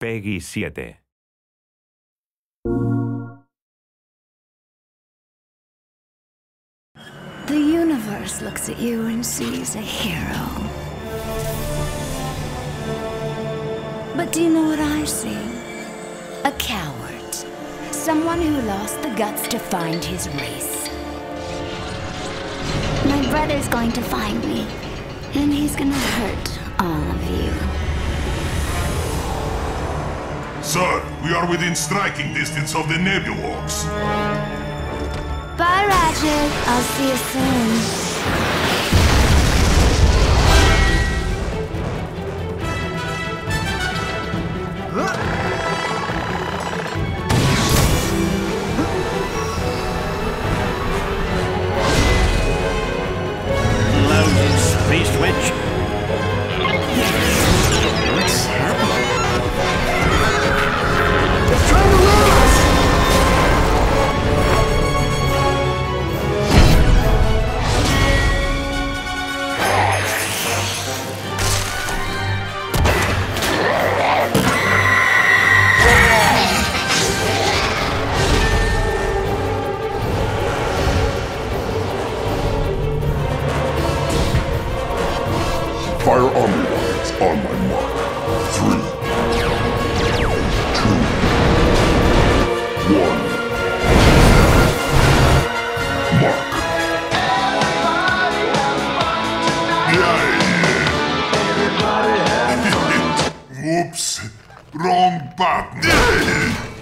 Peggy 7. The universe looks at you and sees a hero. But do you know what I see? A coward. Someone who lost the guts to find his race. My brother's going to find me, and he's gonna hurt all of you. Sir, we are within striking distance of the Nebulorks. Bye, Ratchet. I'll see you soon. Loaded space witch. Fire army lines on my mark. Three, two, one. Mark. Oops, wrong button.